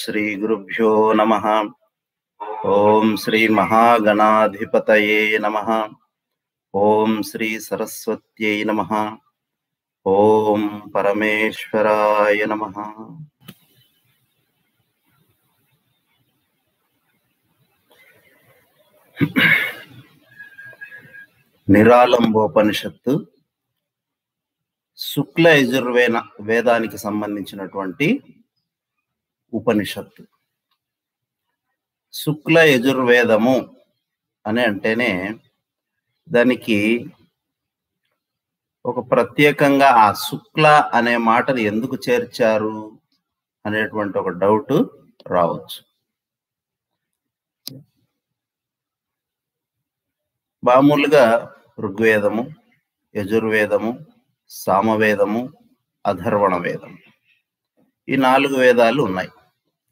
శ్రీ గురుభ్యో నమ. ఓం శ్రీ మహాగణాధిపతయే నమ. ఓం శ్రీ సరస్వత్యై నమ. ఓం పరమేశ్వరాయ నమ. నిరాళంబోపనిషత్తు శుక్ల యజుర్వేద వేదానికి సంబంధించినటువంటి ఉపనిషత్తు. శుక్ల యజుర్వేదము అని అంటేనే దానికి ఒక ప్రత్యేకంగా ఆ శుక్ల అనే మాటను ఎందుకు చేర్చారు అనేటువంటి ఒక డౌట్ రావచ్చు. మామూలుగా ఋగ్వేదము యజుర్వేదము సామవేదము అధర్వణ వేదము ఈ నాలుగు వేదాలు ఉన్నాయి.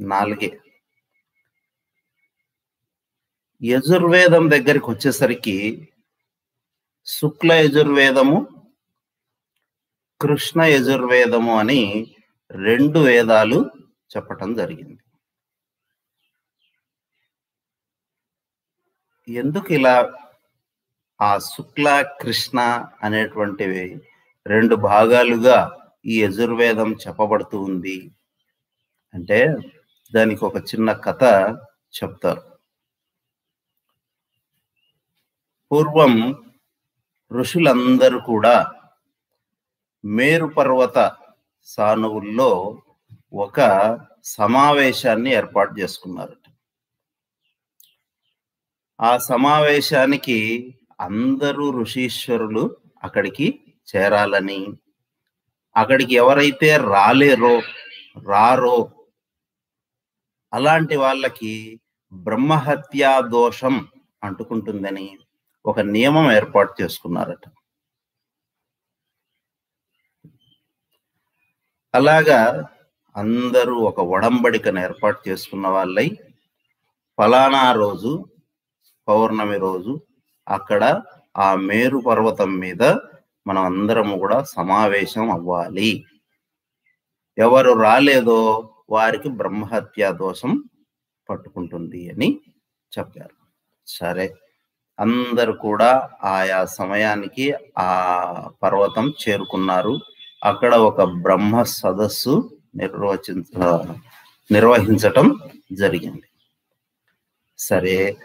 నాలుగే. యజుర్వేదం దగ్గరికి వచ్చేసరికి శుక్ల యజుర్వేదము కృష్ణ యజుర్వేదము అని రెండు వేదాలు చెప్పటం జరిగింది. ఎందుకు ఇలా ఆ శుక్ల కృష్ణ అనేటువంటివి రెండు భాగాలుగా ఈ యజుర్వేదం చెప్పబడుతూ ఉంది? అంటే దానికి ఒక చిన్న కథ చెప్తారు. పూర్వం ఋషులందరూ కూడా మేరు పర్వత సానువుల్లో ఒక సమావేశాన్ని ఏర్పాటు చేసుకున్నారట. ఆ సమావేశానికి అందరూ ఋషీశ్వరులు అక్కడికి చేరాలని అక్కడికి ఎవరైతే రాలేరో రారో అలాంటి వాళ్ళకి బ్రహ్మహత్యా దోషం అంటుకుంటుందని ఒక నియమం ఏర్పాటు చేసుకున్నారట. అలాగా అందరూ ఒక ఒడంబడికను ఏర్పాటు చేసుకున్న వాళ్ళై ఫలానా రోజు పౌర్ణమి రోజు అక్కడ ఆ మేరు పర్వతం మీద మనం అందరము కూడా సమావేశం అవ్వాలి. ఎవరు రాలేదో వారికి బ్రహ్మహత్యా దోషం పట్టుకుంటుంది అని చెప్పారు. సరే అందరు కూడా ఆయా సమయానికి ఆ పర్వతం చేరుకున్నారు. అక్కడ ఒక బ్రహ్మ సదస్సు నిర్వచించ నిర్వహించటం జరిగింది. సరే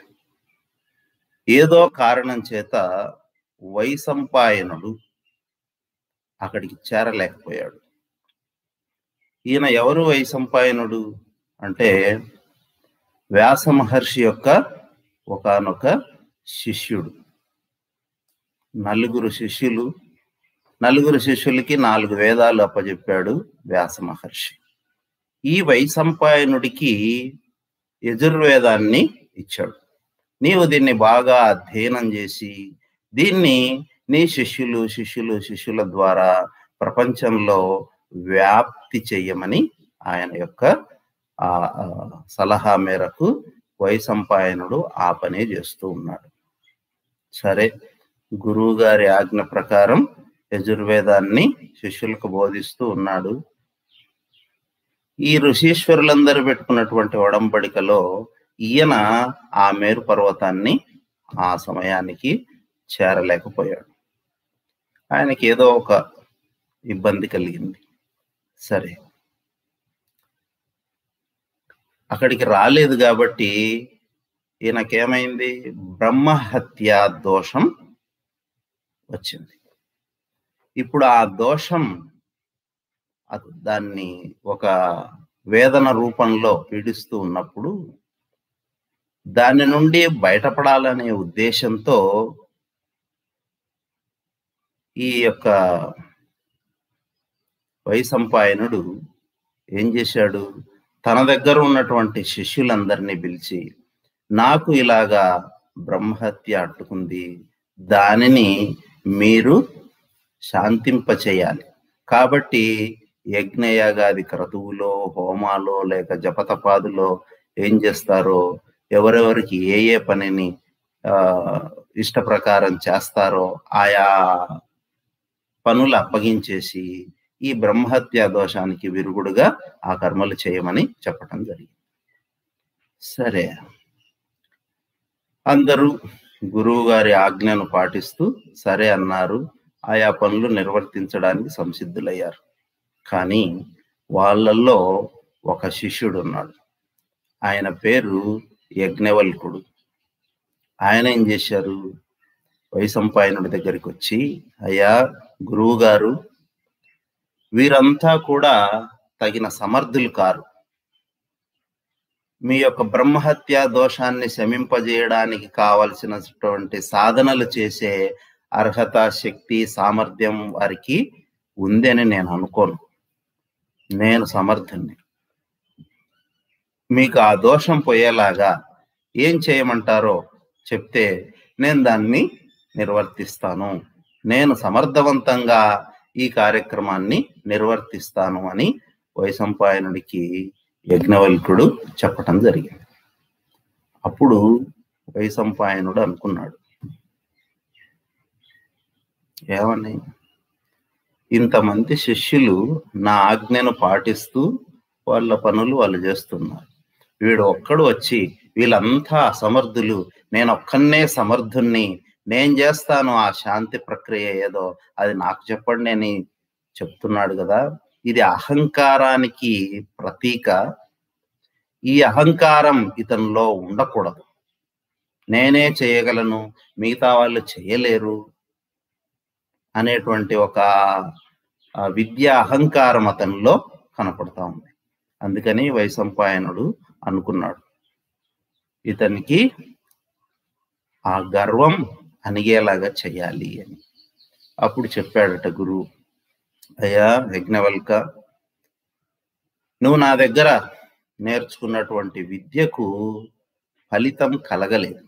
ఏదో కారణం చేత వైసంపాయనుడు అక్కడికి చేరలేకపోయాడు. ఈయన ఎవరు వైసంపాయనుడు అంటే వ్యాస మహర్షి యొక్క ఒకనొక శిష్యుడు. నలుగురు శిష్యులు నలుగురు శిష్యులకి నాలుగు వేదాలు అప్పజెప్పాడు వ్యాస మహర్షి ఈ వైసంపాయనుడికి యజుర్వేదాన్ని ఇచ్చాడు. నీవు దీన్ని బాగా అధ్యయనం చేసి దీన్ని నీ శిష్యులు శిష్యులు శిష్యుల ద్వారా ప్రపంచంలో భక్తి చెయ్యమని ఆయన యొక్క ఆ సలహా మేరకు వైసంపాయనుడు ఆ పనే చేస్తూ ఉన్నాడు. సరే గురువు గారి ఆజ్ఞ ప్రకారం యజుర్వేదాన్ని శిష్యులకు బోధిస్తూ ఉన్నాడు. ఈ ఋషీశ్వరులందరూ పెట్టుకున్నటువంటి ఒడంబడికలో ఈయన ఆ మేరు పర్వతాన్ని ఆ సమయానికి చేరలేకపోయాడు. ఆయనకి ఏదో ఒక ఇబ్బంది కలిగింది. సరే. అక్కడికి రాలేదు కాబట్టి ఈయనకేమైంది? బ్రహ్మహత్యా దోషం వచ్చింది. ఇప్పుడు ఆ దోషం దాన్ని ఒక వేదన రూపంలో పీడిస్తూ ఉన్నప్పుడు దాని నుండి బయటపడాలనే ఉద్దేశంతో ఈ యొక్క వైసంపాయనుడు ఏం చేశాడు? తన దగ్గర ఉన్నటువంటి శిష్యులందరినీ పిలిచి నాకు ఇలాగా బ్రహ్మహత్య అట్టుకుంది దానిని మీరు శాంతింపచేయాలి. కాబట్టి యజ్ఞయాగాది క్రతువులో హోమాలో లేక జపతపాదులో ఏం చేస్తారో ఎవరెవరికి ఏ ఏ పనిని ఆ ఇష్ట ప్రకారం చేస్తారో ఆయా పనులు అప్పగించేసి ఈ బ్రహ్మహత్యా దోషానికి విరుగుడుగా ఆ కర్మలు చేయమని చెప్పటం జరిగింది. సరే. అందరూ గురువు గారి ఆజ్ఞను పాటిస్తూ సరే అన్నారు. ఆయా పనులు నిర్వర్తించడానికి సంసిద్ధులయ్యారు. కానీ వాళ్ళల్లో ఒక శిష్యుడు ఉన్నాడు ఆయన పేరు యజ్ఞవల్కుడు. ఆయన ఏం చేశారు? వైసంపాయనుడి దగ్గరికి వచ్చి అయ్యా గురువు గారు వీరంతా కూడా తగిన సమర్థులు కారు. మీ యొక్క బ్రహ్మహత్య దోషాన్ని శమింపజేయడానికి కావలసినటువంటి సాధనలు చేసే అర్హత శక్తి సామర్థ్యం వారికి ఉందని నేను అనుకోను. నేను సమర్థుణ్ణి. మీకు ఆ దోషం పోయేలాగా ఏం చేయమంటారో చెప్తే నేను దాన్ని నిర్వర్తిస్తాను. నేను సమర్థవంతంగా ఈ కార్యక్రమాన్ని నిర్వర్తిస్తాను అని వైశంపాయనుడికి యజ్ఞవల్కుడు చెప్పటం జరిగింది. అప్పుడు వైశంపాయనుడు అనుకున్నాడు ఏమని ఇంతమంది శిష్యులు నా ఆజ్ఞను పాటిస్తూ వాళ్ళ పనులు వాళ్ళు చేస్తున్నారు. వీడు ఒక్కడు వచ్చి వీళ్ళంతా అసమర్థులు. నేను ఒక్కనే సమర్థుణ్ణి నేను చేస్తాను ఆ శాంతి ప్రక్రియ ఏదో అది నాకు చెప్పండి అని చెప్తున్నాడు కదా. ఇది అహంకారానికి ప్రతీక. ఈ అహంకారం ఇతనిలో ఉండకూడదు. నేనే చేయగలను మిగతా వాళ్ళు చేయలేరు అనేటువంటి ఒక విద్య అహంకారం అతనిలో కనపడతా ఉంది. అందుకని వైశంపాయనుడు అనుకున్నాడు. ఇతనికి ఆ గర్వం అనిగేలాగా చేయాలి అని. అప్పుడు చెప్పాడట గురువు అయ్యా యజ్ఞవల్క నువ్వు నా దగ్గర నేర్చుకున్నటువంటి విద్యకు ఫలితం కలగలేదు.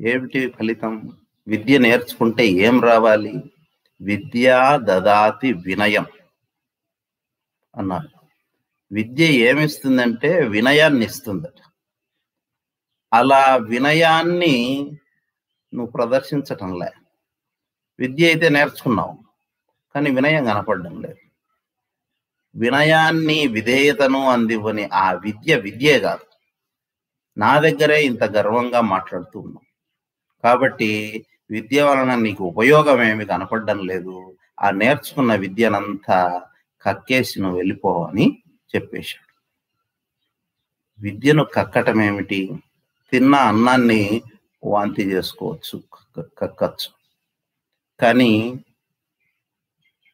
ఏమిటి ఫలితం? విద్య నేర్చుకుంటే ఏం రావాలి? విద్యా దదాతి వినయం అన్నారు విద్య ఏమిస్తుందంటే వినయాన్ని ఇస్తుందట అలా వినయాన్ని నువ్వు ప్రదర్శించటంలే విద్య అయితే నేర్చుకున్నావు కానీ వినయం కనపడడం లేదు. వినయాన్ని విధేయతను అందివ్వని ఆ విద్య విద్యే కాదు. నా దగ్గరే ఇంత గర్వంగా మాట్లాడుతూ ఉన్నాం కాబట్టి విద్య వలన నీకు ఉపయోగం ఏమి కనపడడం లేదు. ఆ నేర్చుకున్న విద్యనంతా కక్కేసి నువ్వు వెళ్ళిపోవని చెప్పేశాడు. విద్యను కక్కటం ఏమిటి తిన్న అన్నాన్ని వాంతి చేసుకోవచ్చు. కక్కచ్చు. కానీ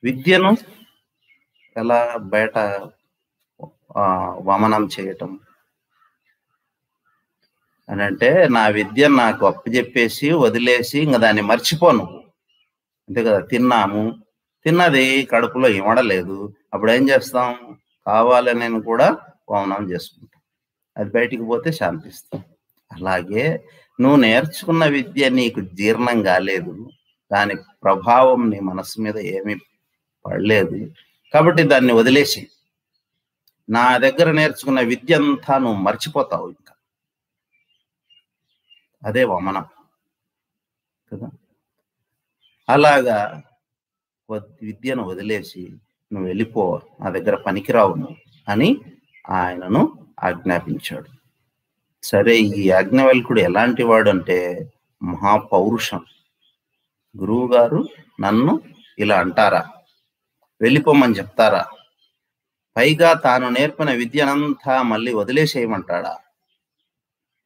విద్యను ఎలా బయట వమనం చేయటం? అని అంటే నా విద్య నాకు అప్పచెప్పేసి వదిలేసి ఇంకా దాన్ని మర్చిపోను. అంతే కదా తిన్నాము. తిన్నది కడుపులో ఇమడలేదు. అప్పుడు ఏం చేస్తాం? కావాలని కూడా వమనం చేసుకుంటాం. అది బయటికి పోతే శాంతిస్తాం అలాగే నువ్వు నేర్చుకున్న విద్య నీకు జీర్ణం కాలేదు దాని ప్రభావం నీ మనసు మీద ఏమీ పడలేదు కాబట్టి దాన్ని వదిలేసి నా దగ్గర నేర్చుకున్న విద్య అంతా నువ్వు మర్చిపోతావు ఇంకా. అదే వమనం కదా? అలాగా విద్యను వదిలేసి నువ్వు వెళ్ళిపో నా దగ్గర పనికిరావు అని ఆయనను ఆజ్ఞాపించాడు. సరే ఈ యాజ్ఞవల్కుడు ఎలాంటి వాడు అంటే మహాపౌరుషం. గురువు గారు నన్ను ఇలా అంటారా? వెళ్ళిపోమని చెప్తారా? పైగా తాను నేర్పిన విద్యనంతా మళ్ళీ వదిలేసేయమంటాడా?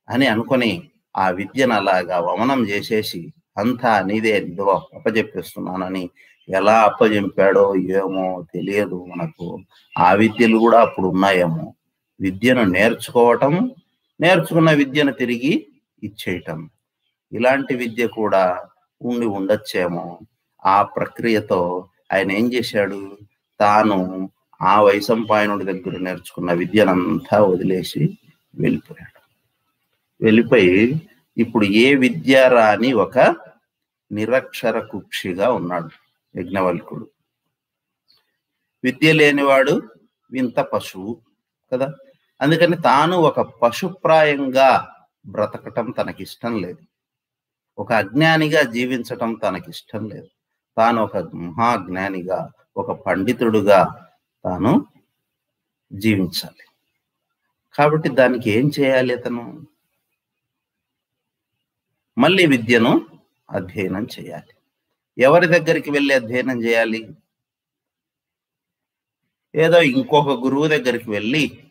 అని అనుకొని ఆ విద్యను అలాగా వమనం చేసేసి అంతా నీదే ఇదిగో అప్పచెప్పేస్తున్నానని ఎలా అప్పచెంపాడో ఏమో తెలియదు మనకు. ఆ విద్యలు కూడా అప్పుడు ఉన్నాయేమో. విద్యను నేర్చుకోవటం నేర్చుకున్న విద్యను తిరిగి ఇచ్చేయటం. ఇలాంటి విద్య కూడా ఉండి ఉండొచ్చేమో. ఆ ప్రక్రియతో ఆయన ఏం చేశాడు? తాను ఆ వైశంపాయనుడి దగ్గర నేర్చుకున్న విద్యనంతా వదిలేసి వెళ్ళిపోయాడు. వెళ్ళిపోయి ఇప్పుడు ఏ విద్య రాని ఒక నిరక్షర కుక్షిగా ఉన్నాడు యజ్ఞవల్కుడు. విద్య లేనివాడు వింత పశువు కదా? అందుకని తాను ఒక పశుప్రాయంగా బ్రతకటం తనకిష్టం లేదు. ఒక అజ్ఞానిగా జీవించటం తనకిష్టం లేదు. తాను ఒక మహాజ్ఞానిగా ఒక పండితుడుగా తాను జీవించాలి. కాబట్టి దానికి ఏం చేయాలి అతను? మళ్ళీ విద్యను అధ్యయనం చేయాలి. ఎవరి దగ్గరికి వెళ్ళి అధ్యయనం చేయాలి? ఏదో ఇంకొక గురువు దగ్గరికి వెళ్ళి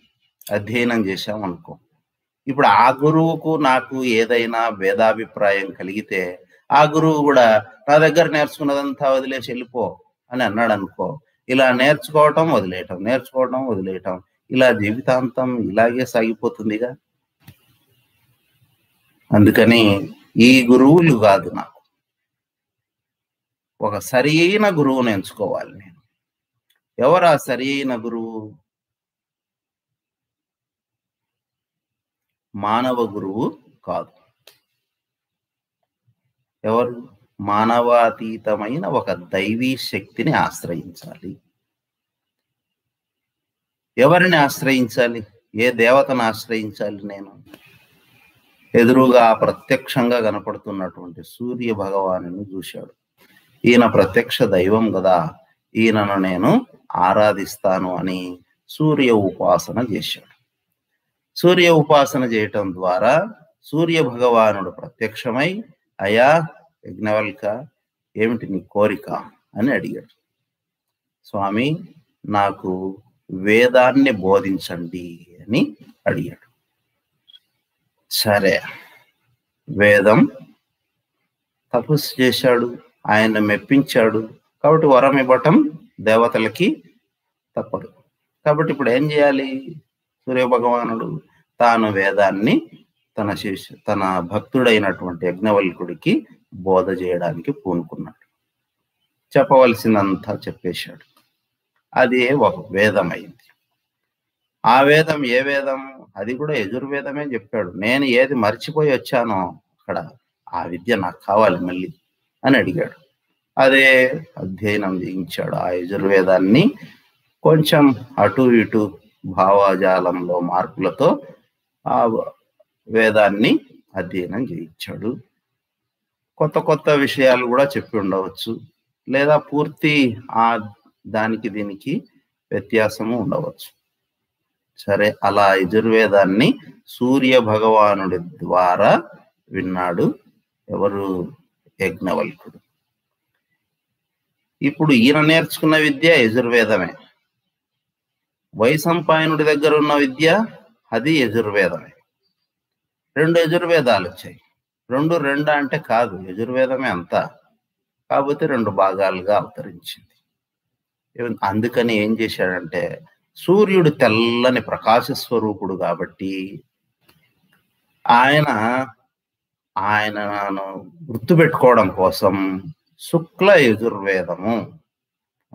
అధ్యయనం చేశాం అనుకో. ఇప్పుడు ఆ గురువుకు నాకు ఏదైనా భేదాభిప్రాయం కలిగితే ఆ గురువు కూడా నా దగ్గర నేర్చుకున్నదంతా వదిలేసి వెళ్ళిపో అని అన్నాడు అనుకో. ఇలా నేర్చుకోవటం వదిలేయటం నేర్చుకోవటం వదిలేయటం ఇలా జీవితాంతం ఇలాగే సాగిపోతుందిగా. అందుకని ఈ గురువులు కాదు నాకు. ఒక సరి అయిన గురువుని ఎంచుకోవాలి నేను. ఎవరు ఆ సరి అయిన గురువు? మానవ గురువు కాదు. ఎవరు? మానవాతీతమైన ఒక దైవీ శక్తిని ఆశ్రయించాలి. ఎవరిని ఆశ్రయించాలి? ఏ దేవతను ఆశ్రయించాలి నేను? ఎదురుగా ప్రత్యక్షంగా కనపడుతున్నటువంటి సూర్య భగవాను చూశాడు. ఈయన ప్రత్యక్ష దైవం కదా. ఈయనను నేను ఆరాధిస్తాను అని సూర్య ఉపాసన చేశాడు. సూర్య ఉపాసన చేయటం ద్వారా సూర్య భగవానుడు ప్రత్యక్షమై అయా యజ్ఞవల్క ఏమిటి నీ కోరిక? అని అడిగాడు. స్వామి నాకు వేదాన్ని బోధించండి అని అడిగాడు. సరే వేదం తపస్సు చేశాడు ఆయన మెప్పించాడు కాబట్టి వరం ఇవ్వటం దేవతలకి తప్పదు. కాబట్టి ఇప్పుడు ఏం చేయాలి? సూర్య భగవానుడు తాను వేదాన్ని తన శిష్యు తన భక్తుడైనటువంటి యజ్ఞవల్కుడికి బోధ చేయడానికి పూనుకున్నాడు. చెప్పవలసిందంతా చెప్పేశాడు. అది ఒక వేదం అయింది ఆ వేదం ఏ వేదం? అది కూడా యజుర్వేదమే చెప్పాడు. నేను ఏది మర్చిపోయి వచ్చానో అక్కడ ఆ విద్య నాకు కావాలి మళ్ళీ అని అడిగాడు. అదే అధ్యయనం చేయించాడు ఆ యజుర్వేదాన్ని. కొంచెం అటు ఇటు భావజాలంలో మార్పులతో ఆ వేదాన్ని అధ్యయనం చేయించాడు. కొత్త కొత్త విషయాలు కూడా చెప్పి ఉండవచ్చు. లేదా పూర్తి ఆ దానికి దీనికి వ్యత్యాసము ఉండవచ్చు. సరే అలా యజుర్వేదాన్ని సూర్య భగవానుడి ద్వారా విన్నాడు ఎవరు? యజ్ఞవల్కుడు. ఇప్పుడు ఈయన నేర్చుకున్న విద్య యజుర్వేదమే. వైసంపాయనుడి దగ్గర ఉన్న విద్య అది యజుర్వేదమే. రెండు యజుర్వేదాలు వచ్చాయి రెండు రెండు అంటే కాదు యజుర్వేదమే అంతా. కాకపోతే రెండు భాగాలుగా అవతరించింది. అందుకని ఏం చేశాడంటే సూర్యుడు తెల్లని ప్రకాశ స్వరూపుడు కాబట్టి ఆయన ఆయనను గుర్తుపెట్టుకోవడం కోసం శుక్ల యజుర్వేదము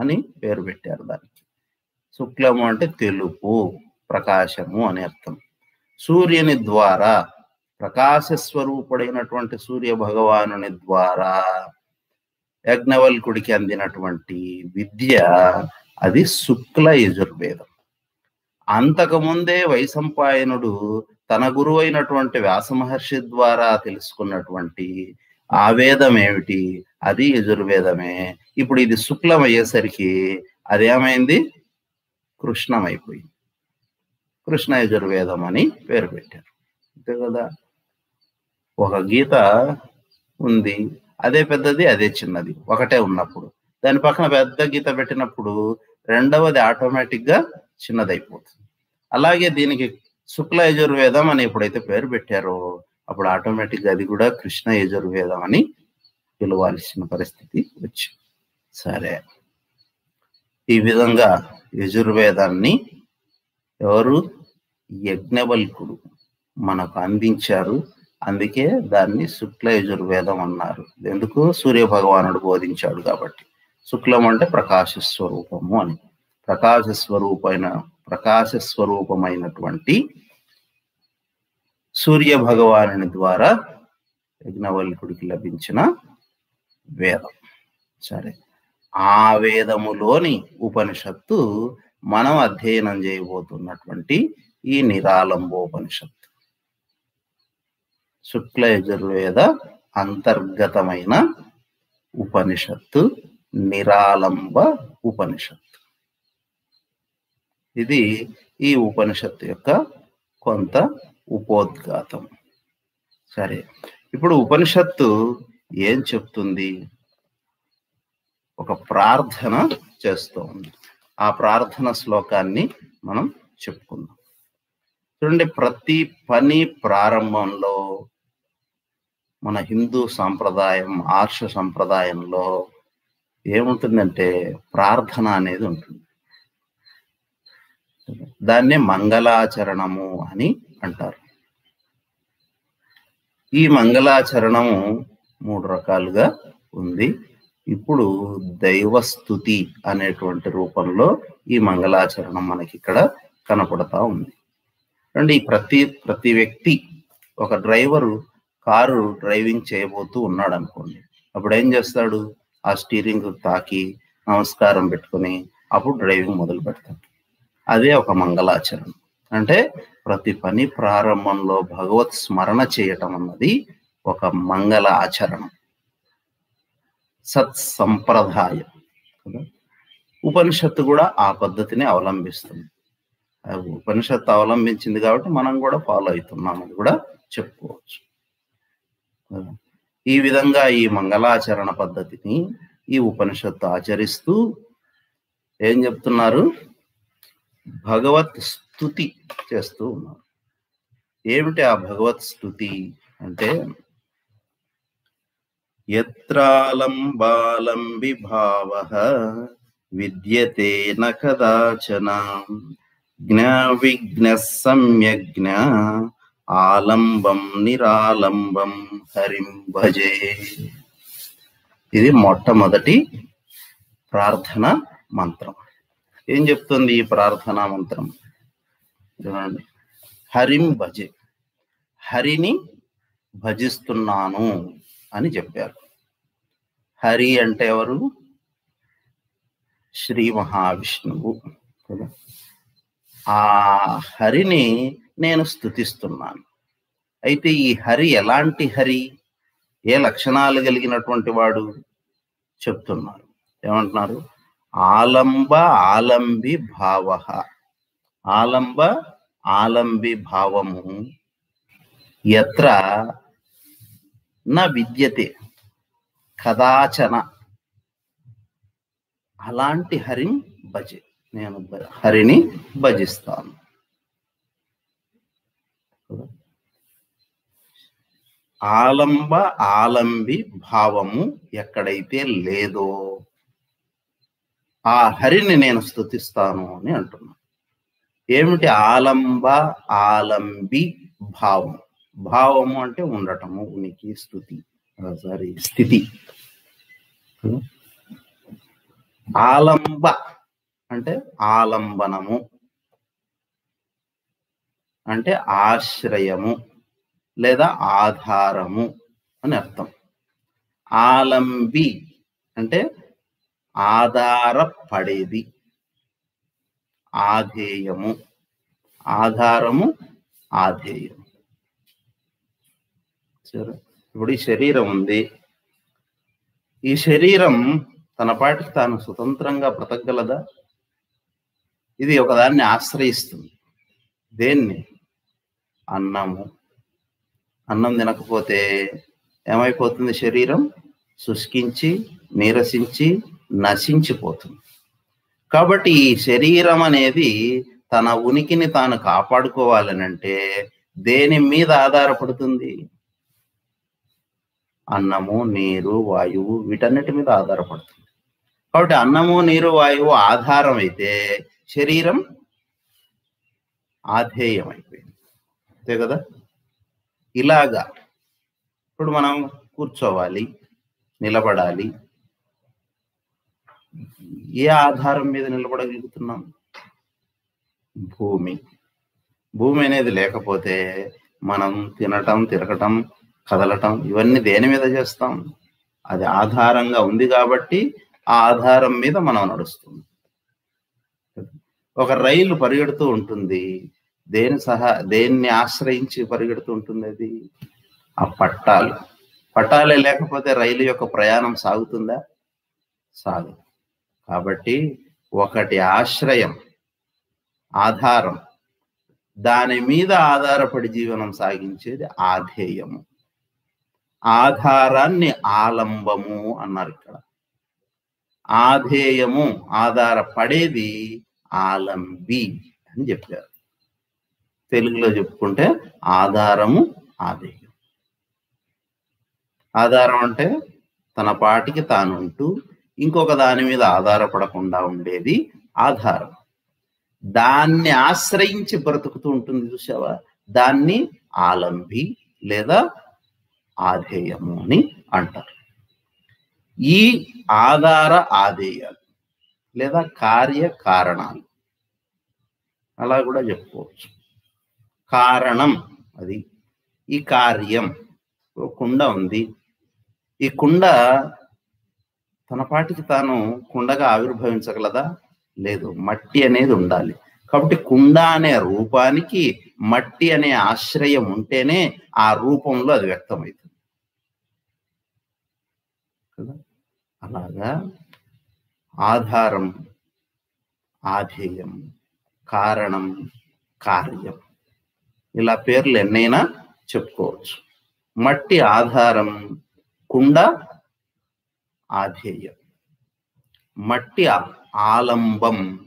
అని పేరు పెట్టారు దాన్ని. శుక్లము అంటే తెలుపు ప్రకాశము అని అర్థం. సూర్యుని ద్వారా ప్రకాశ స్వరూపుడైనటువంటి సూర్య భగవానుని ద్వారా యజ్ఞవల్కుడికి అందినటువంటి విద్య అది శుక్ల యజుర్వేదం. అంతకుముందే వైసంపాయనుడు తన గురువైనటువంటి వ్యాస మహర్షి ద్వారా తెలుసుకున్నటువంటి ఆ వేదం ఏమిటి? అది యజుర్వేదమే. ఇప్పుడు ఇది శుక్లం అయ్యేసరికి అదేమైంది? కృష్ణమైపోయింది. కృష్ణ యజుర్వేదం అని పేరు పెట్టారు. అంతే కదా? ఒక గీత ఉంది. అదే పెద్దది అదే చిన్నది. ఒకటే ఉన్నప్పుడు. దాని పక్కన పెద్ద గీత పెట్టినప్పుడు రెండవది ఆటోమేటిక్గా చిన్నదైపోతుంది. అలాగే దీనికి శుక్ల యజుర్వేదం అని ఎప్పుడైతే పేరు పెట్టారో అప్పుడు ఆటోమేటిక్గా అది కూడా కృష్ణ యజుర్వేదం అని పిలవాల్సిన పరిస్థితి వచ్చింది. సరే. ఈ విధంగా యజుర్వేదాన్ని ఎవరు? యజ్ఞవల్కుడు మనకు అందించారు. అందుకే దాన్ని శుక్ల యజుర్వేదం అన్నారు. ఎందుకు? సూర్య భగవానుడు బోధించాడు కాబట్టి. శుక్లం అంటే ప్రకాశ స్వరూపము అని. ప్రకాశ స్వరూపమైన ప్రకాశ స్వరూపమైనటువంటి సూర్య భగవానుని ద్వారా యజ్ఞవల్కుడికి లభించిన వేదం. సరే. ఆ వేదములోని ఉపనిషత్తు మనం అధ్యయనం చేయబోతున్నటువంటి ఈ నిరాళంబోపనిషత్తు శుక్లయజుర్వేద అంతర్గతమైన ఉపనిషత్తు నిరాలంబ ఉపనిషత్ ఇది ఈ ఉపనిషత్తు యొక్క కొంత ఉపోద్ఘాతం. సరే ఇప్పుడు ఉపనిషత్తు ఏం చెప్తుంది? ఒక ప్రార్థన చేస్తూ ఉంది. ఆ ప్రార్థన శ్లోకాన్ని మనం చెప్పుకుందాం. చూడండి ప్రతి పని ప్రారంభంలో మన హిందూ సాంప్రదాయం ఆర్ష సంప్రదాయంలో ఏముంటుందంటే ప్రార్థన అనేది ఉంటుంది. దాన్నే మంగళాచరణము అని అంటారు. ఈ మంగళాచరణము మూడు రకాలుగా ఉంది. ఇప్పుడు దైవస్థుతి అనేటువంటి రూపంలో ఈ మంగళాచరణం మనకి ఇక్కడ కనపడతా ఉంది. అండ్ ఈ ప్రతి ప్రతి వ్యక్తి ఒక డ్రైవరు కారు డ్రైవింగ్ చేయబోతూ ఉన్నాడు అనుకోండి అప్పుడు ఏం చేస్తాడు? ఆ స్టీరింగ్ తాకి నమస్కారం పెట్టుకొని అప్పుడు డ్రైవింగ్ మొదలు పెడతాడు. అదే ఒక మంగళాచరణం. అంటే ప్రతి పని ప్రారంభంలో భగవత్ స్మరణ చేయటం అన్నది ఒక మంగళ ఆచరణం సత్ సంప్రదాయం. కదా? ఉపనిషత్తు కూడా ఆ పద్ధతిని అవలంబిస్తుంది. ఉపనిషత్తు అవలంబించింది కాబట్టి మనం కూడా ఫాలో అవుతున్నాం అని కూడా చెప్పుకోవచ్చు. ఈ విధంగా ఈ మంగళాచరణ పద్ధతిని ఈ ఉపనిషత్తు ఆచరిస్తూ ఏం చెప్తున్నారు? భగవత్ స్థుతి చేస్తూ ఉన్నారు. ఏమిటి ఆ భగవత్ స్థుతి అంటే ఎత్రాలంబాలంబి భావ విద్యతే న కదాచన. విఘ్న సమ్యజ్ఞ ఆలంబం నిరాలంబం హరిం భజే. ఇది మొట్టమొదటి ప్రార్థన మంత్రం. ఏం చెప్తుంది ఈ ప్రార్థనా మంత్రం? చూడండి. హరిం భజే. హరిని భజిస్తున్నాను. అని చెప్పారు. హరి అంటే ఎవరు? శ్రీ మహావిష్ణువు. కదా? ఆ హరిని నేను స్థుతిస్తున్నాను అయితే ఈ హరి ఎలాంటి హరి? ఏ లక్షణాలు కలిగినటువంటి వాడు? చెప్తున్నారు. ఏమంటున్నారు? ఆలంబ ఆలంబి భావ. ఆలంబ ఆలంబి భావము. ఎత్ర నా విద్యతే. కదాచన. అలాంటి హరిని భజే. నేను హరిని భజిస్తాను. ఆలంబ ఆలంబి భావము ఎక్కడైతే లేదో ఆ హరిని నేను స్థుతిస్తాను అని అంటున్నాను ఏమిటి? ఆలంబ ఆలంబి భావం భావము అంటే ఉండటము ఉనికి స్థుతి సారీ స్థితి. ఆలంబ అంటే ఆలంబనము. అంటే ఆశ్రయము లేదా ఆధారము అని అర్థం. ఆలంబి అంటే ఆధారపడేది ఆధేయము. ఆధారము ఆధేయము. సరే ఇప్పుడు ఈ శరీరం ఉంది. ఈ శరీరం తన పాటికి తాను స్వతంత్రంగా బ్రతకగలదా? ఇది ఒకదాన్ని ఆశ్రయిస్తుంది. దేన్ని? అన్నము. అన్నం తినకపోతే ఏమైపోతుంది శరీరం? శుష్కించి నీరసించి నశించిపోతుంది. కాబట్టి ఈ శరీరం అనేది తన ఉనికిని తాను కాపాడుకోవాలనంటే దేని మీద ఆధారపడుతుంది? అన్నము నీరు వాయువు వీటన్నిటి మీద ఆధారపడుతుంది. కాబట్టి అన్నము నీరు వాయువు ఆధారం అయితే శరీరం ఆధేయం అయిపోయింది అంతే కదా? ఇలాగా ఇప్పుడు మనం కూర్చోవాలి నిలబడాలి. ఏ ఆధారం మీద నిలబడగలుగుతున్నాం? భూమి. భూమి అనేది లేకపోతే మనం తినటం తిరగటం కదలటం ఇవన్నీ దేని మీద చేస్తాం? అది ఆధారంగా ఉంది కాబట్టి ఆ ఆధారం మీద మనం నడుస్తుంది ఒక రైలు పరిగెడుతూ ఉంటుంది. దేని సహా దేన్ని ఆశ్రయించి పరిగెడుతూ ఉంటుంది అది? ఆ పట్టాలు. పట్టాలే లేకపోతే రైలు యొక్క ప్రయాణం సాగుతుందా? సాగు కాబట్టి ఒకటి ఆశ్రయం ఆధారం. దాని మీద ఆధారపడి జీవనం సాగించేది ఆధేయము ఆధారాన్ని ఆలంబము అన్నారు ఇక్కడ. ఆధేయము ఆధారపడేది ఆలంబి అని చెప్పారు. తెలుగులో చెప్పుకుంటే ఆధారము ఆధేయం. ఆధారం అంటే తన పాటికి తానుంటూ ఇంకొక దాని మీద ఆధారపడకుండా ఉండేది ఆధారం. దాన్ని ఆశ్రయించి బ్రతుకుతూ ఉంటుంది చూసావా? దాన్ని ఆలంబి లేదా ఆధేయము అని అంటారు. ఈ ఆధార ఆధేయాలు లేదా కార్య కారణాలు అలా కూడా చెప్పుకోవచ్చు. కారణం అది ఈ కార్యం కుండ ఉంది. ఈ కుండ తన పాటికి తాను కుండగా ఆవిర్భవించగలదా? లేదు మట్టి అనేది ఉండాలి. కాబట్టి కుండ అనే రూపానికి మట్టి అనే ఆశ్రయం ఉంటేనే ఆ రూపంలో అది వ్యక్తమైంది కదా? అలాగా? ఆధారం ఆధేయం కారణం కార్యం. ఇలా పేర్లు ఎన్నైనా చెప్పుకోవచ్చు. మట్టి ఆధారం కుండ ఆధేయం. మట్టి ఆలంబం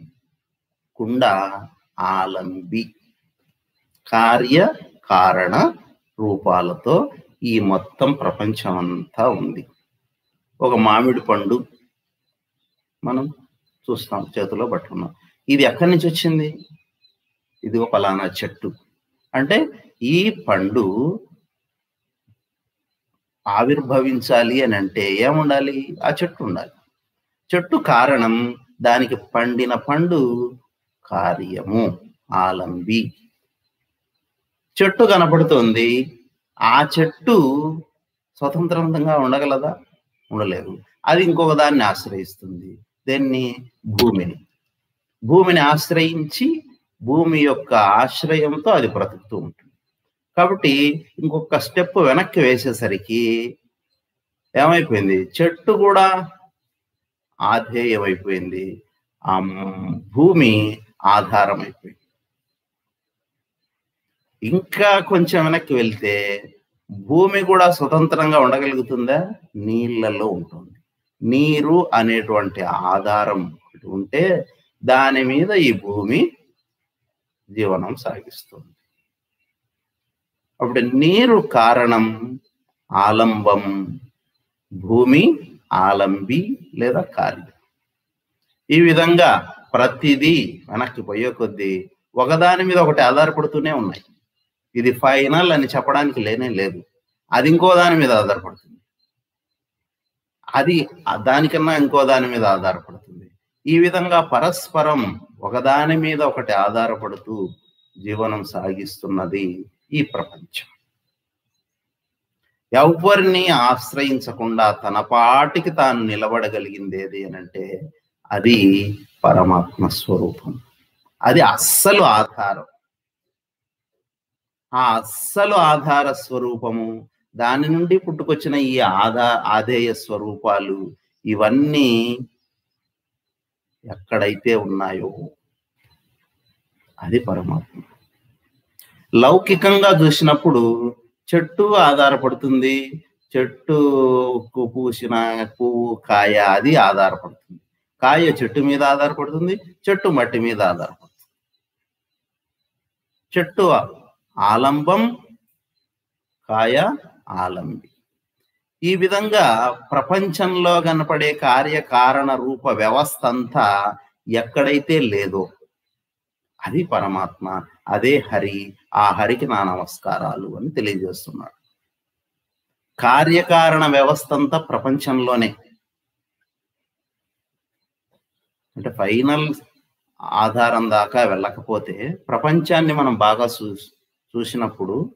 కుండ ఆలంబి. కార్య కారణ రూపాలతో ఈ మొత్తం ప్రపంచం అంతా ఉంది. ఒక మామిడి పండు మనం చూస్తాం చేతిలో పట్టుకున్నాం. ఇది ఎక్కడి నుంచి వచ్చింది? ఇది ఒక పలానా చెట్టు. అంటే ఈ పండు ఆవిర్భవించాలి అని అంటే ఏముండాలి? ఆ చెట్టు ఉండాలి. చెట్టు కారణం దానికి పండిన పండు కార్యము ఆలంబి. చెట్టు కనపడుతుంది. ఆ చెట్టు స్వతంత్రంగా ఉండగలదా? ఉండలేదు. అది ఇంకొక దాన్ని ఆశ్రయిస్తుంది. దేన్ని? భూమిని. భూమిని ఆశ్రయించి భూమి యొక్క ఆశ్రయంతో అది బ్రతుకుతూ ఉంటుంది. కాబట్టి ఇంకొక స్టెప్ వెనక్కి వేసేసరికి ఏమైపోయింది? చెట్టు కూడా ఆధేయమైపోయింది. అయిపోయింది ఆ భూమి ఆధారం అయిపోయింది ఇంకా కొంచెం వెనక్కి వెళ్తే భూమి కూడా స్వతంత్రంగా ఉండగలుగుతుందా? నీళ్ళలో ఉంటుంది. నీరు అనేటువంటి ఆధారం ఒకటి ఉంటే దాని మీద ఈ భూమి జీవనం సాగిస్తుంది. అప్పుడు నీరు కారణం ఆలంబం భూమి ఆలంబి లేదా కార్యం ఈ విధంగా ప్రతిదీ వెనక్కి పోయే కొద్దీ ఒకదాని మీద ఒకటి ఆధారపడుతూనే ఉన్నాయి. ఇది ఫైనల్ అని చెప్పడానికి లేనే లేదు. అది ఇంకో దాని మీద ఆధారపడుతుంది. అది దానికన్నా ఇంకో దాని మీద ఆధారపడుతుంది. ఈ విధంగా పరస్పరం ఒకదాని మీద ఒకటి ఆధారపడుతూ జీవనం సాగిస్తున్నది ఈ ప్రపంచం. ఎవరిని ఆశ్రయించకుండా తన పాటికి తాను నిలబడగలిగింది ఏది అని అంటే అది పరమాత్మ స్వరూపం. అది అస్సలు ఆధారం. ఆ అస్సలు ఆధార స్వరూపము దాని నుండి పుట్టుకొచ్చిన ఈ ఆధా ఆధేయ స్వరూపాలు ఇవన్నీ ఎక్కడైతే ఉన్నాయో అది పరమాత్మ. లౌకికంగా చూసినప్పుడు చెట్టు ఆధారపడుతుంది చెట్టుకు పూసిన పువ్వు కాయ అది ఆధారపడుతుంది. కాయ చెట్టు మీద ఆధారపడుతుంది చెట్టు మట్టి మీద ఆధారపడుతుంది. చెట్టు ఆలంబం కాయ ఆలంబి. ఈ విధంగా ప్రపంచంలో కనపడే కార్యకారణ రూప వ్యవస్థ అంతా ఎక్కడైతే లేదో అది పరమాత్మ అదే హరి ఆ హరికి నా నమస్కారాలు అని తెలియజేస్తున్నాడు. కార్యకారణ వ్యవస్థ అంతా ప్రపంచంలోనే. అంటే ఫైనల్ ఆధారం దాకా వెళ్ళకపోతే ప్రపంచాన్ని మనం బాగా చూ చూసినప్పుడు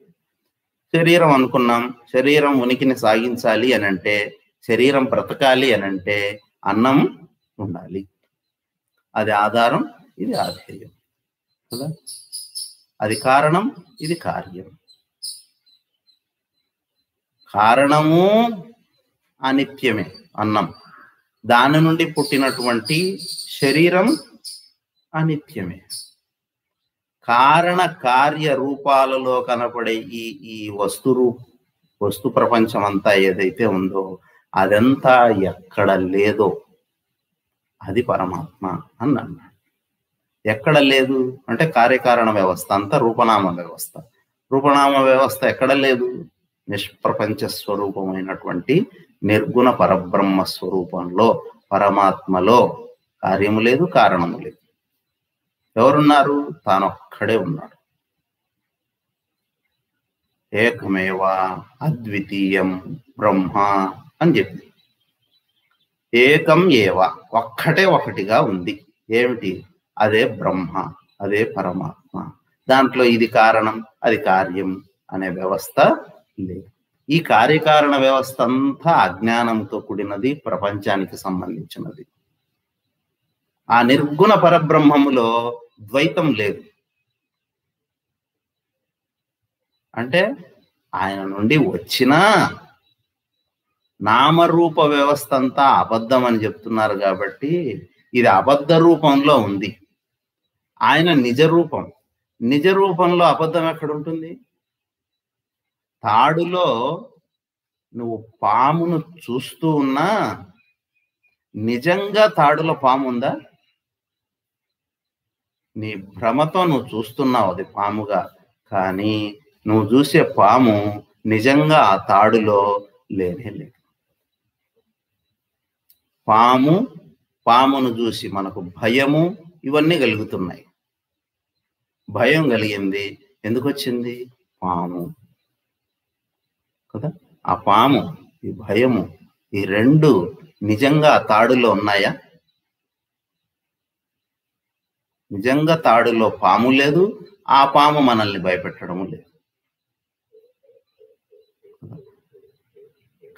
శరీరం అనుకున్నాం శరీరం ఉనికిని సాగించాలి అని అంటే శరీరం బ్రతకాలి అని అంటే అన్నం ఉండాలి. అది ఆధారం ఇది ఆధేయం కదా? అది కారణం ఇది కార్యం. కారణము అనిత్యమే అన్నం. దాని నుండి పుట్టినటువంటి శరీరం అనిత్యమే. కారణ కార్య రూపాలలో కనపడే ఈ ఈ వస్తు రూ- వస్తు ప్రపంచం అంతా ఏదైతే ఉందో అదంతా ఎక్కడ లేదో అది పరమాత్మ అని అన్నాడు ఎక్కడ లేదు అంటే కార్యకారణ వ్యవస్థ అంతా రూపనామ వ్యవస్థ. రూపనామ వ్యవస్థ ఎక్కడ లేదు? నిష్ప్రపంచ స్వరూపమైనటువంటి నిర్గుణ పరబ్రహ్మ స్వరూపంలో పరమాత్మలో. కార్యము లేదు కారణము లేదు. ఎవరున్నారు? తానొక్కడే ఉన్నాడు. ఏకమేవా అద్వితీయం బ్రహ్మ అని చెప్పింది ఏకం ఏవ ఒక్కటే ఒకటిగా ఉంది. ఏమిటి? అదే బ్రహ్మ అదే పరమాత్మ. దాంట్లో ఇది కారణం అది కార్యం అనే వ్యవస్థ లేదు. ఈ కార్యకారణ వ్యవస్థ అంతా అజ్ఞానంతో కూడినది ప్రపంచానికి సంబంధించినది. ఆ నిర్గుణ పరబ్రహ్మములో ద్వైతం లేదు. అంటే ఆయన నుండి వచ్చిన నామరూప వ్యవస్థ అంతా అబద్ధం అని చెప్తున్నారు కాబట్టి ఇది అబద్ధ రూపంలో ఉంది. ఆయన నిజ రూపం. నిజ రూపంలో అబద్ధం ఎక్కడ ఉంటుంది? తాడులో నువ్వు పామును చూస్తూ ఉన్నా నిజంగా తాడులో పాము ఉందా? నీ భ్రమతో నువ్వు చూస్తున్నావు అది పాముగా. కానీ నువ్వు చూసే పాము నిజంగా ఆ తాడులో లేనే లేదు. పాము పామును చూసి మనకు భయము ఇవన్నీ కలుగుతున్నాయి. భయం కలిగింది. ఎందుకు వచ్చింది పాము. కదా? ఆ పాము ఈ భయము ఈ రెండు నిజంగా తాడులో ఉన్నాయా? నిజంగా తాడులో పాము లేదు ఆ పాము మనల్ని భయపెట్టడము లేదు.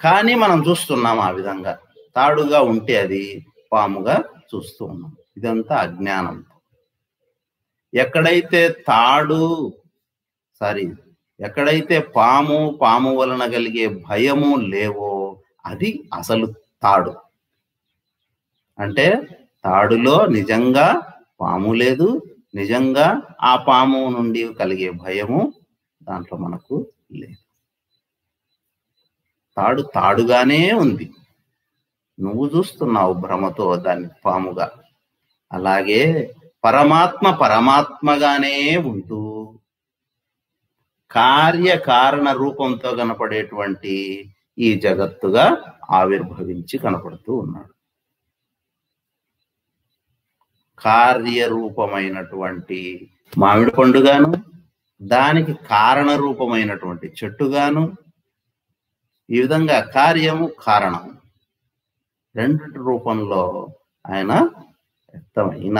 కానీ మనం చూస్తున్నాం ఆ విధంగా తాడుగా ఉంటే అది పాముగా చూస్తూ ఉన్నాం. ఇదంతా అజ్ఞానం. ఎక్కడైతే తాడు సారీ ఎక్కడైతే పాము పాము వలన కలిగే భయము లేవో అది అసలు తాడు. అంటే తాడులో నిజంగా పాము లేదు. నిజంగా ఆ పాము నుండి కలిగే భయము దాంట్లో మనకు లేదు. తాడు తాడుగానే ఉంది. నువ్వు చూస్తున్నావు భ్రమతో దాన్ని పాముగా. అలాగే పరమాత్మ పరమాత్మగానే ఉంటూ కార్యకారణ రూపంతో కనపడేటువంటి ఈ జగత్తుగా ఆవిర్భవించి కనపడుతూ ఉన్నాడు. కార్యరూపమైనటువంటి మామిడి పండుగాను దానికి కారణ రూపమైనటువంటి చెట్టుగాను ఈ విధంగా కార్యము కారణం. రెండు రూపంలో ఆయన వ్యక్తమైన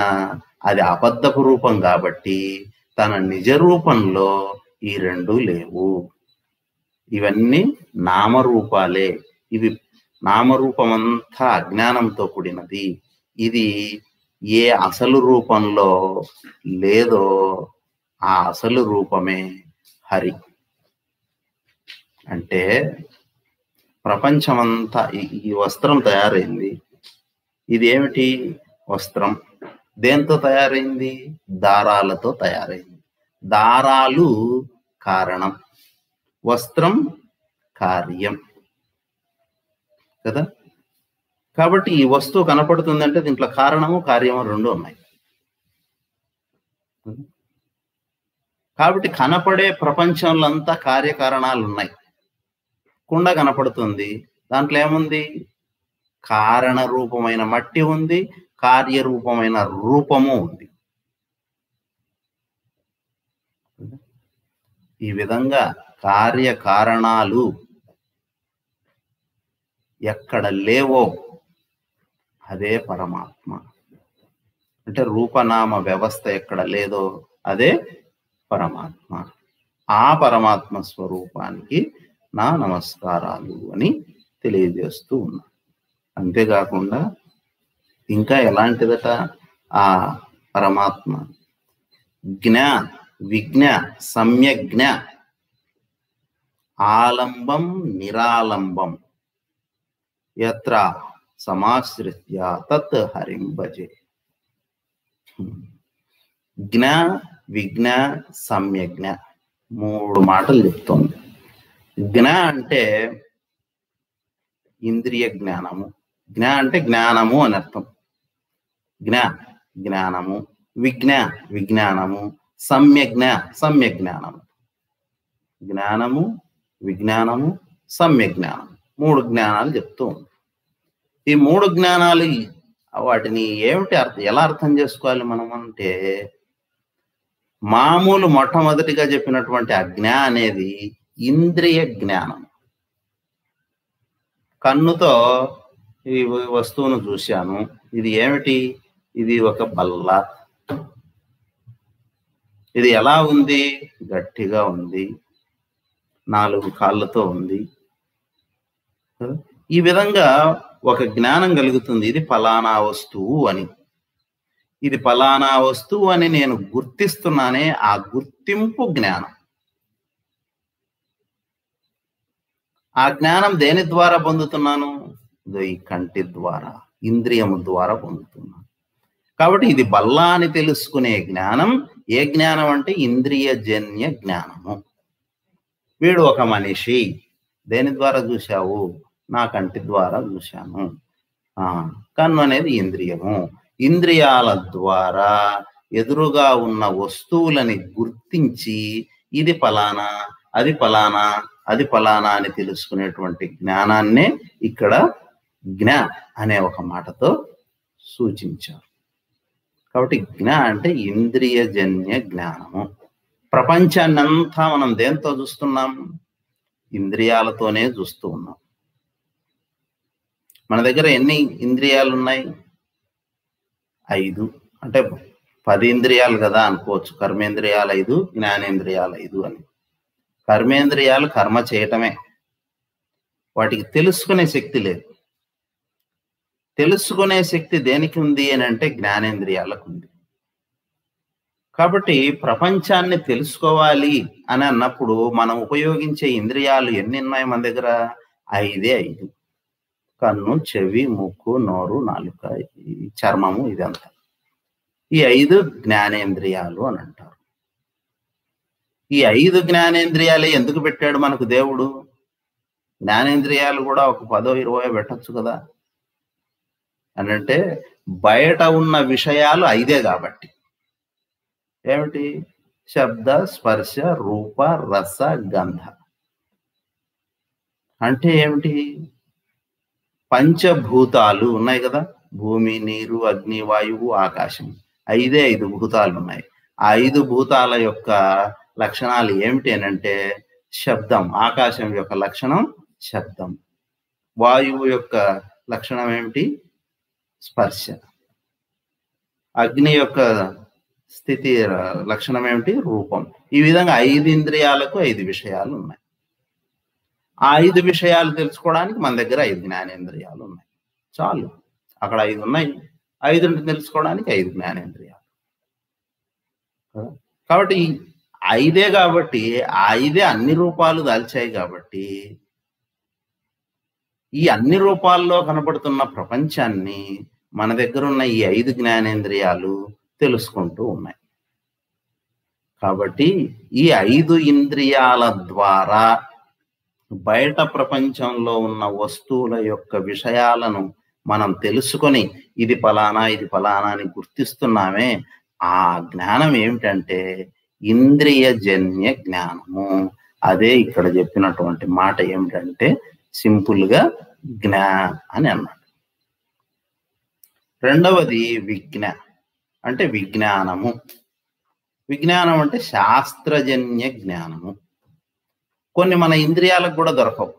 అది అబద్ధపు రూపం కాబట్టి తన నిజ రూపంలో ఈ రెండు లేవు. ఇవన్నీ నామరూపాలే. ఇవి నామరూపమంతా అజ్ఞానంతో కూడినది. ఇది ఏ అసలు రూపంలో లేదో ఆ అసలు రూపమే హరి. అంటే ప్రపంచమంతా ఈ- వస్త్రం తయారైంది. ఇది ఏమిటి వస్త్రం? దేంతో తయారైంది? దారాలతో తయారైంది. దారాలు కారణం వస్త్రం కార్యం. కదా? కాబట్టి ఈ వస్తువు కనపడుతుందంటే దీంట్లో కారణము కార్యము రెండు ఉన్నాయి. కాబట్టి కనపడే ప్రపంచంలో అంతా కార్యకారణాలు ఉన్నాయి. కుండ కనపడుతుంది. దాంట్లో ఏముంది? కారణ రూపమైన మట్టి ఉంది. కార్యరూపమైన రూపము ఉంది. ఈ విధంగా కార్యకారణాలు ఎక్కడ లేవో అదే పరమాత్మ. అంటే రూపనామ వ్యవస్థ ఎక్కడ లేదో అదే పరమాత్మ. ఆ పరమాత్మ స్వరూపానికి నా నమస్కారాలు అని తెలియజేస్తూ ఉన్నా. అంతేకాకుండా ఇంకా ఎలాంటిదట? ఆ పరమాత్మ. జ్ఞ విజ్ఞ సమ్యజ్ఞ. ఆలంబం నిరాలంబం. ఎత్ర సమాశ్రిత్య తత్ హరిం భజే జ్ఞ విజ్ఞ సమ్యజ్ఞ మూడు మాటలు చెప్తోంది. జ్ఞ అంటే ఇంద్రియ జ్ఞానము. జ్ఞ అంటే జ్ఞానము అని అర్థం. జ్ఞ జ్ఞానము. విజ్ఞ విజ్ఞానము. సమ్యజ్ఞ సమ్య జ్ఞానము జ్ఞానము విజ్ఞానము సమ్యజ్ఞానం మూడు జ్ఞానాలు చెప్తూ ఉంది ఈ మూడు జ్ఞానాలు వాటిని ఏమిటి అర్థం ఎలా అర్థం చేసుకోవాలి మనం అంటే మామూలు మొట్టమొదటిగా చెప్పినటువంటి అజ్ఞ అనేది ఇంద్రియ జ్ఞానం. కన్నుతో ఈ వస్తువును చూశాను ఇది ఏమిటి? ఇది ఒక బల్ల. ఇది ఎలా ఉంది? గట్టిగా ఉంది. నాలుగు కాళ్ళతో ఉంది. ఈ విధంగా ఒక జ్ఞానం కలుగుతుంది. ఇది ఫలానా వస్తువు అని. ఇది ఫలానా వస్తువు అని నేను గుర్తిస్తున్నానే ఆ గుర్తింపు జ్ఞానం. ఆ జ్ఞానం దేని ద్వారా పొందుతున్నాను? ఈ కంటి ద్వారా ఇంద్రియము ద్వారా పొందుతున్నాను. కాబట్టి ఇది బల్లా అని తెలుసుకునే జ్ఞానం. ఏ జ్ఞానం అంటే ఇంద్రియజన్య జ్ఞానము. వీడు ఒక మనిషి. దేని ద్వారా చూశావు? నా కంటి ద్వారా చూశాను. ఆ కన్ను అనేది ఇంద్రియము. ఇంద్రియాల ద్వారా ఎదురుగా ఉన్న వస్తువులని గుర్తించి ఇది ఫలానా అది ఫలానా అది ఫలానా అని తెలుసుకునేటువంటి జ్ఞానాన్నే ఇక్కడ జ్ఞ అనే ఒక మాటతో సూచించారు. కాబట్టి జ్ఞ అంటే ఇంద్రియజన్య జ్ఞానము. ప్రపంచాన్ని అంతా మనం దేంతో చూస్తున్నాం? ఇంద్రియాలతోనే చూస్తూ ఉన్నాం. మన దగ్గర ఎన్ని ఇంద్రియాలు ఉన్నాయి ఐదు. అంటే పది ఇంద్రియాలు కదా అనుకోవచ్చు. కర్మేంద్రియాలు ఐదు జ్ఞానేంద్రియాలు ఐదు అని. కర్మేంద్రియాలు కర్మ చేయటమే. వాటికి తెలుసుకునే శక్తి లేదు. తెలుసుకునే శక్తి దేనికి ఉంది అని అంటే జ్ఞానేంద్రియాలకు ఉంది. కాబట్టి ప్రపంచాన్ని తెలుసుకోవాలి అని అన్నప్పుడు మనం ఉపయోగించే ఇంద్రియాలు ఎన్ని ఉన్నాయి మన దగ్గర? ఐదే ఐదు. కన్ను చెవి ముక్కు నోరు నాలుక చర్మము ఇదంతా. ఈ ఐదు జ్ఞానేంద్రియాలు అని అంటారు. ఈ ఐదు జ్ఞానేంద్రియాలే ఎందుకు పెట్టాడు మనకు దేవుడు? జ్ఞానేంద్రియాలు కూడా ఒక పదో ఇరవై పెట్టచ్చు కదా. అని అంటే బయట ఉన్న విషయాలు ఐదే కాబట్టి. ఏమిటి? శబ్ద స్పర్శ రూప రస గంధ. అంటే ఏమిటి? పంచభూతాలు ఉన్నాయి కదా? భూమి నీరు అగ్ని వాయువు ఆకాశం. ఐదే ఐదు భూతాలు ఉన్నాయి. ఆ ఐదు భూతాల యొక్క లక్షణాలు ఏమిటి అని అంటే శబ్దం. ఆకాశం యొక్క లక్షణం శబ్దం. వాయువు యొక్క లక్షణం ఏమిటి? స్పర్శ. అగ్ని యొక్క స్థితి లక్షణం ఏమిటి? రూపం. ఈ విధంగా ఐదు ఇంద్రియాలకు ఐదు విషయాలు ఉన్నాయి. ఆ ఐదు విషయాలు తెలుసుకోవడానికి మన దగ్గర ఐదు జ్ఞానేంద్రియాలు ఉన్నాయి. చాలు. అక్కడ ఐదు ఉన్నాయి. ఐదు తెలుసుకోవడానికి ఐదు జ్ఞానేంద్రియాలు. కాబట్టి ఐదే కాబట్టి ఆ ఐదే అన్ని రూపాలు దాల్చాయి కాబట్టి ఈ అన్ని రూపాల్లో కనపడుతున్న ప్రపంచాన్ని మన దగ్గర ఉన్న ఈ ఐదు జ్ఞానేంద్రియాలు తెలుసుకుంటూ ఉన్నాయి. కాబట్టి ఈ ఐదు ఇంద్రియాల ద్వారా బయట ప్రపంచంలో ఉన్న వస్తువుల యొక్క విషయాలను మనం తెలుసుకొని ఇది ఫలానా ఇది ఫలానా అని గుర్తిస్తున్నామే. ఆ జ్ఞానం ఏమిటంటే ఇంద్రియజన్య జ్ఞానము. అదే ఇక్కడ చెప్పినటువంటి మాట ఏమిటంటే సింపుల్గా జ్ఞా అని అన్నాడు. రెండవది విజ్ఞ. అంటే విజ్ఞానము. విజ్ఞానం అంటే శాస్త్రజన్య జ్ఞానము. కొన్ని మన ఇంద్రియాలకు కూడా దొరకవు.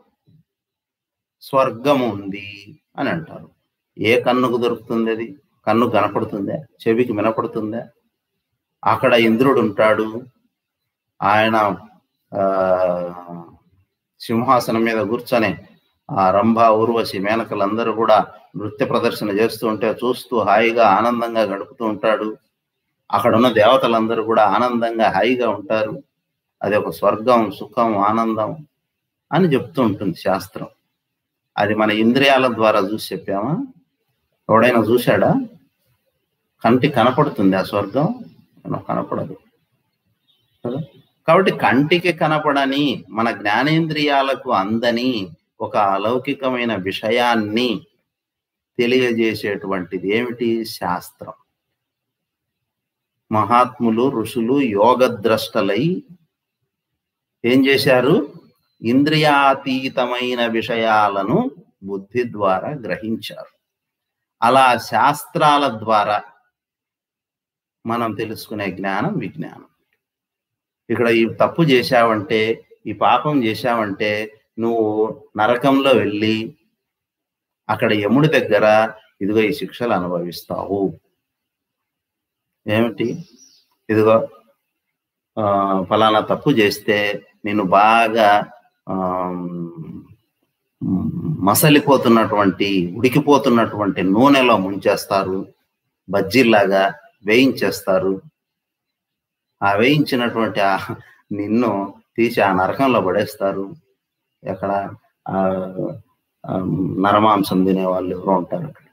స్వర్గం ఉంది అని అంటారు. ఏ కన్నుకు దొరుకుతుంది అది? కన్ను కనపడుతుందా? చెవికి వినపడుతుందా? అక్కడ ఇంద్రుడు ఉంటాడు. ఆయన ఆ సింహాసనం మీద కూర్చొని ఆ రంభ ఊర్వశి మేనకలందరూ కూడా నృత్య ప్రదర్శన చేస్తూ ఉంటే చూస్తూ హాయిగా ఆనందంగా గడుపుతూ ఉంటాడు. అక్కడ ఉన్న దేవతలందరూ కూడా ఆనందంగా హాయిగా ఉంటారు. అది ఒక స్వర్గం సుఖం ఆనందం అని చెప్తూ ఉంటుంది శాస్త్రం. అది మన ఇంద్రియాల ద్వారా చూసి చెప్పామా? ఎవడైనా చూశాడా? కంటి కనపడుతుంది ఆ స్వర్గం? కనపడదు. కదా? కాబట్టి కంటికి కనపడని మన జ్ఞానేంద్రియాలకు అందని ఒక అలౌకికమైన విషయాన్ని తెలియజేసేటువంటిది ఏమిటి? శాస్త్రం. మహాత్ములు ఋషులు యోగద్రష్టలై ఏం చేశారు? ఇంద్రియాతీతమైన విషయాలను బుద్ధి ద్వారా గ్రహించారు. అలా శాస్త్రాల ద్వారా మనం తెలుసుకునే జ్ఞానం విజ్ఞానం. ఇక్కడ ఈ తప్పు చేశావంటే ఈ పాపం చేశావంటే నువ్వు నరకంలో వెళ్ళి అక్కడ యముడి దగ్గర ఇదిగో ఈ శిక్షలు అనుభవిస్తావు. ఏమిటి? ఇదిగో ఆ, ఫలానా తప్పు చేస్తే నేను బాగా మసలిపోతున్నటువంటి ఉడికిపోతున్నటువంటి నూనెలో ముంచేస్తారు. బజ్జీల్లాగా వేయించేస్తారు. ఆ వేయించినటువంటి ఆ నిన్ను తీసి ఆ నరకంలో పడేస్తారు. ఎక్కడ ఆ నరమాంసం తినే వాళ్ళు ఎవరో ఉంటారు అక్కడ.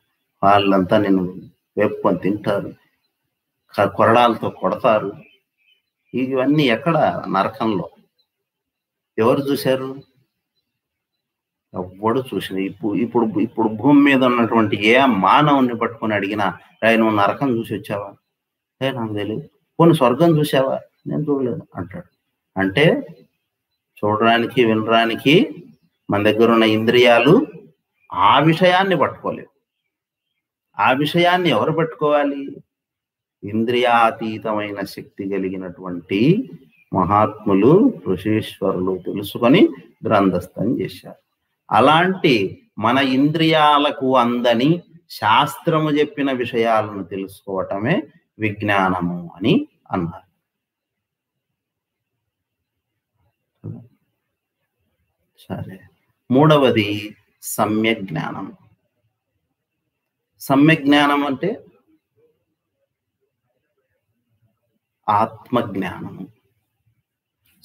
వాళ్ళంతా నిన్ను వేపుకొని తింటారు. కొరడాలతో కొడతారు. ఇవన్నీ ఎక్కడ నరకంలో. ఎవరు చూశారు? ఎవ్వడు చూసిన ఇప్పుడు ఇప్పుడు ఇప్పుడు భూమి మీద ఉన్నటువంటి ఏ మానవుని పట్టుకొని అడిగినా రే నువ్వు నరకం చూసి వచ్చావా? ఏ నాకు తెలియదు కొన్ని స్వర్గం చూసావా నేను చూడలేదు. అంటాడు. అంటే చూడడానికి వినడానికి మన దగ్గర ఉన్న ఇంద్రియాలు ఆ విషయాన్ని పట్టుకోలేవు. ఆ విషయాన్ని ఎవరు పట్టుకోవాలి? ఇంద్రియాతీతమైన శక్తి కలిగినటువంటి మహాత్ములు ఋషీశ్వరులు తెలుసుకొని గ్రంథస్థం చేశారు. అలాంటి మన ఇంద్రియాలకు అందని శాస్త్రము చెప్పిన విషయాలను తెలుసుకోవటమే విజ్ఞానము అని అన్నారు. సరే మూడవది సమ్యక్ జ్ఞానం. సమ్యక్ జ్ఞానం అంటే ఆత్మజ్ఞానము.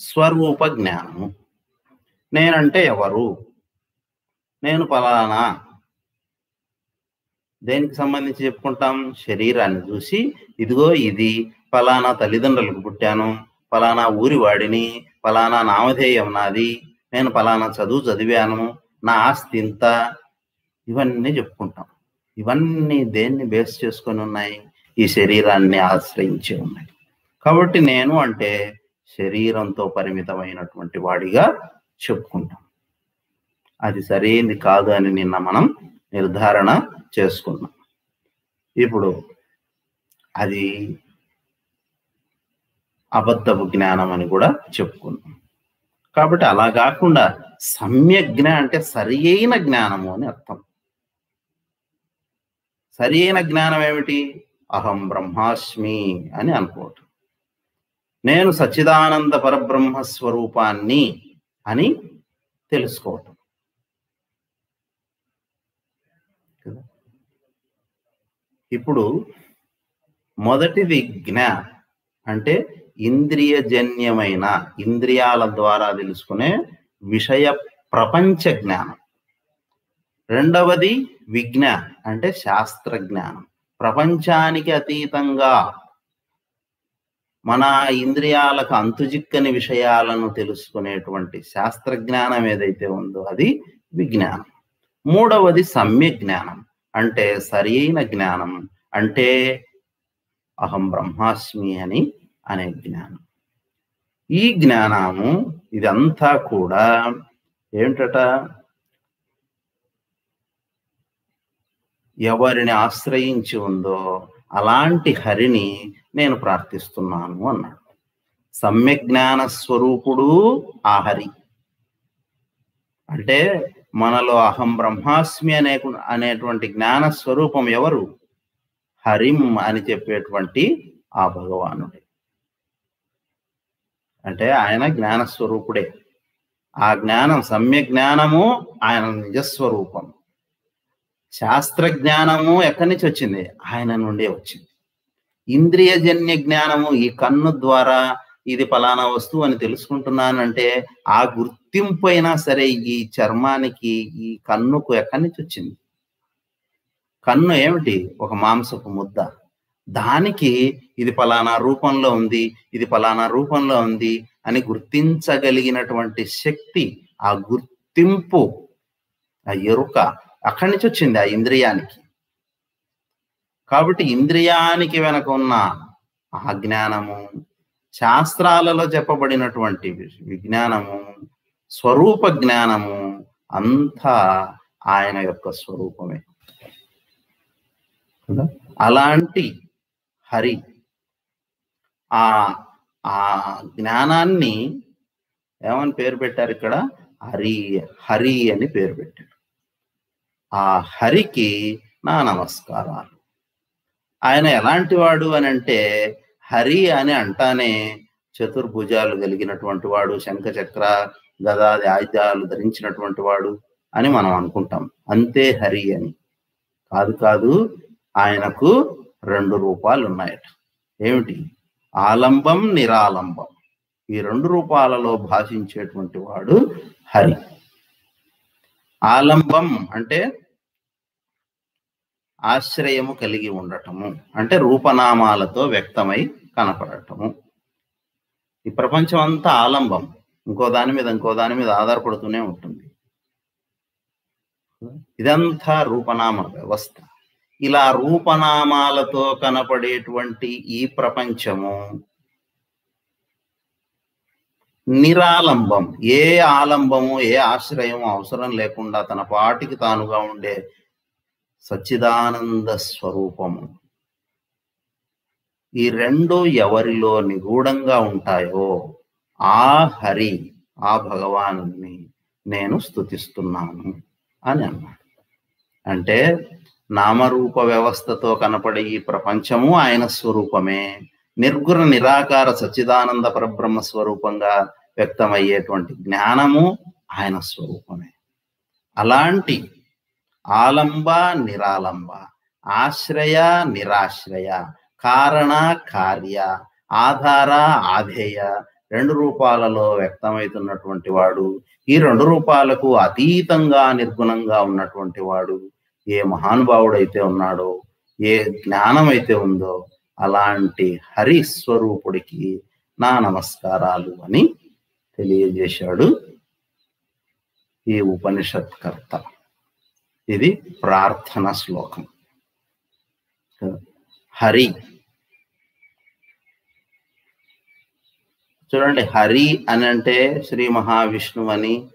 స్వరూప జ్ఞానము నేనంటే ఎవరు? నేను ఫలానా? దేనికి సంబంధించి చెప్పుకుంటాం? శరీరాన్ని చూసి ఇదిగో ఇది ఫలానా తల్లిదండ్రులకు పుట్టాను ఫలానా ఊరి వాడిని ఫలానా నామధేయం నాది నేను ఫలానా చదువు చదివాను నా ఆస్తి ఇంత ఇవన్నీ చెప్పుకుంటాం. ఇవన్నీ దేన్ని బేస్ చేసుకొని ఉన్నాయి? ఈ శరీరాన్ని ఆశ్రయించి ఉన్నాయి. కాబట్టి నేను అంటే శరీరంతో పరిమితమైనటువంటి వాడిగా చెప్పుకుంటాం. అది సరైనది కాదు అని నిన్న మనం నిర్ధారణ చేసుకున్నాం. ఇప్పుడు అది అబద్ధపు జ్ఞానం అని కూడా చెప్పుకున్నాం. కాబట్టి అలా కాకుండా సమ్యజ్ఞ అంటే సరి అయిన జ్ఞానము అని అర్థం. సరి అయిన జ్ఞానం ఏమిటి? అహం బ్రహ్మాస్మి అని అనుకోవటం. నేను సచ్చిదానంద పరబ్రహ్మ స్వరూపాన్ని అని తెలుసుకోవటం. ఇప్పుడు మొదటిది జ్ఞ అంటే ఇంద్రియజన్యమైన ఇంద్రియాల ద్వారా తెలుసుకునే విషయ ప్రపంచ జ్ఞానం. రెండవది విజ్ఞ అంటే శాస్త్ర జ్ఞానం ప్రపంచానికి అతీతంగా మన ఇంద్రియాలకు అంతుజిక్కని విషయాలను తెలుసుకునేటువంటి శాస్త్ర జ్ఞానం ఏదైతే ఉందో అది విజ్ఞానం. మూడవది సమ్య జ్ఞానం అంటే సరైన జ్ఞానం. అంటే అహం బ్రహ్మాస్మి అని అనే జ్ఞానం. ఈ జ్ఞానము ఇదంతా కూడా ఏమిటట ఎవరిని ఆశ్రయించి ఉందో అలాంటి హరిని నేను ప్రార్థిస్తున్నాను అన్నాడు. సమ్యక్ జ్ఞాన స్వరూపుడు ఆ హరి. అంటే మనలో అహం బ్రహ్మాస్మి అనే అనేటువంటి జ్ఞాన స్వరూపం ఎవరు? హరిం అని చెప్పేటువంటి ఆ భగవానుడే. అంటే ఆయన జ్ఞాన స్వరూపుడే. ఆ జ్ఞానం సమ్య జ్ఞానము ఆయన నిజస్వరూపం. శాస్త్ర జ్ఞానము ఎక్కడి నుంచి వచ్చింది? ఆయన నుండే వచ్చింది. ఇంద్రియజన్య జ్ఞానము ఈ కన్ను ద్వారా ఇది ఫలానా వస్తువు అని తెలుసుకుంటున్నానంటే ఆ గుర్తింపు అయినా సరే ఈ చర్మానికి ఈ కన్నుకు ఎక్కడి నుంచి వచ్చింది? కన్ను ఏమిటి? ఒక మాంసపు ముద్ద. దానికి ఇది ఫలానా రూపంలో ఉంది ఇది ఫలానా రూపంలో ఉంది అని గుర్తించగలిగినటువంటి శక్తి ఆ గుర్తింపు ఆ ఎరుక అక్కడి నుంచి వచ్చింది ఆ ఇంద్రియానికి. కాబట్టి ఇంద్రియానికి వెనక ఉన్న ఆ జ్ఞానము శాస్త్రాలలో చెప్పబడినటువంటి విజ్ఞానము స్వరూప జ్ఞానము అంతా ఆయన యొక్క స్వరూపమే. అలాంటి హరి ఆ ఆ జ్ఞానాన్ని ఏమని పేరు పెట్టారు ఇక్కడ? హరి హరి అని పేరు పెట్టారు. ఆ హరికి నా నమస్కారాలు. ఆయన ఎలాంటి వాడు అని అంటే హరి అని అంటానే చతుర్భుజాలు కలిగినటువంటి వాడు శంఖ చక్ర గదాది ఆయుధాలు ధరించినటువంటి వాడు అని మనం అనుకుంటాం. అంతే హరి అని. కాదు కాదు ఆయనకు రెండు రూపాలు ఉన్నాయట ఏమిటి? ఆలంబం నిరాలంబం. ఈ రెండు రూపాలలో భాషించేటువంటి వాడు హరి. ఆలంబం అంటే ఆశ్రయము కలిగి ఉండటము అంటే రూపనామాలతో వ్యక్తమై కనపడటము. ఈ ప్రపంచం అంతా ఆలంబం. ఇంకో దాని మీద ఇంకో దాని మీద ఆధారపడుతూనే ఉంటుంది. ఇదంతా రూపనామ వ్యవస్థ. ఇలా రూపనామాలతో కనపడేటువంటి ఈ ప్రపంచము నిరాలంబం. ఏ ఆలంబము ఏ ఆశ్రయము అవసరం లేకుండా తన పాటికి తానుగా ఉండే సచ్చిదానంద స్వరూపము. ఈ రెండు ఎవరిలో నిగూఢంగా ఉంటాయో ఆ హరి ఆ భగవాను నేను స్థుతిస్తున్నాను అని అన్నాడు. అంటే నామరూప వ్యవస్థతో కనపడే ఈ ప్రపంచము ఆయన స్వరూపమే. నిర్గుణ నిరాకార సచ్చిదానంద పరబ్రహ్మ స్వరూపంగా వ్యక్తమయ్యేటువంటి జ్ఞానము ఆయన స్వరూపమే. అలాంటి ఆలంబ నిరాలంబ ఆశ్రయ నిరాశ్రయ కారణ కార్య ఆధార ఆధేయ రెండు రూపాలలో వ్యక్తమవుతున్నటువంటి వాడు ఈ రెండు రూపాలకు అతీతంగా నిర్గుణంగా ఉన్నటువంటి వాడు ఏ మహానుభావుడైతే ఉన్నాడో ఏ జ్ఞానం అయితే ఉందో అలాంటి హరిస్వరూపుడికి నా నమస్కారాలు అని తెలియజేశాడు ఈ ఉపనిషత్కర్త. ఇది ప్రార్థన శ్లోకం. హరి. చూడండి హరి అని అంటే శ్రీ మహావిష్ణువు అని